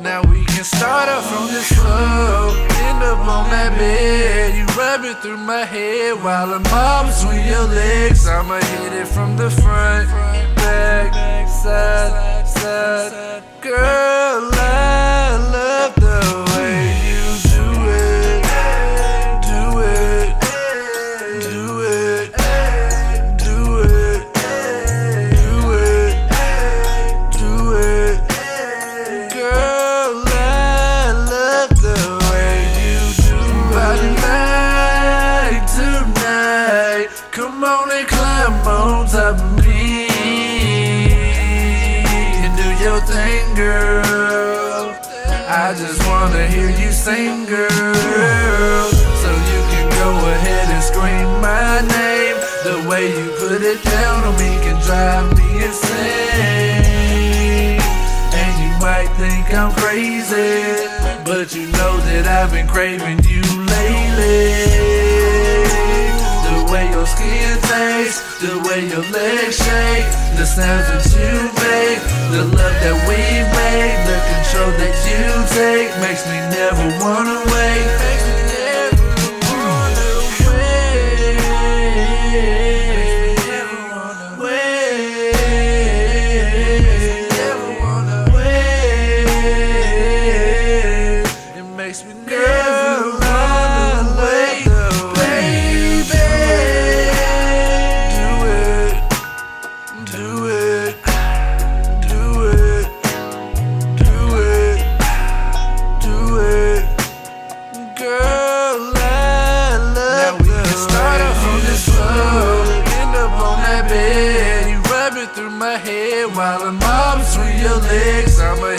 Now we can start off from this floor. End up on that bed. You rub it through my head while I'm all between your legs. I'ma hit it from the front, back, side, side. Girl, top of me. And do your thing, girl. I just wanna hear you sing, girl. So you can go ahead and scream my name. The way you put it down on me can drive me insane. And you might think I'm crazy, but you know that I've been craving you lately. The way your legs shake, the sounds that you make, the love that we make, the control that you take makes me never wanna wait. While I'm all between your legs. I'ma hit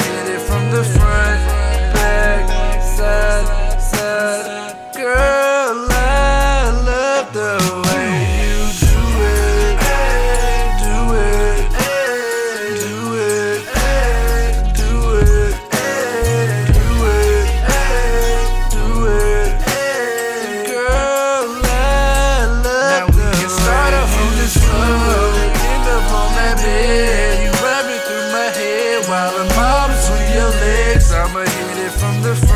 the